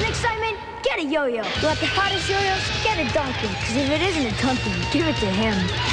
and excitement? Get a yo-yo. You the hottest yo-yos? Get a Duncan, Because if it isn't a Duncan, give it to him.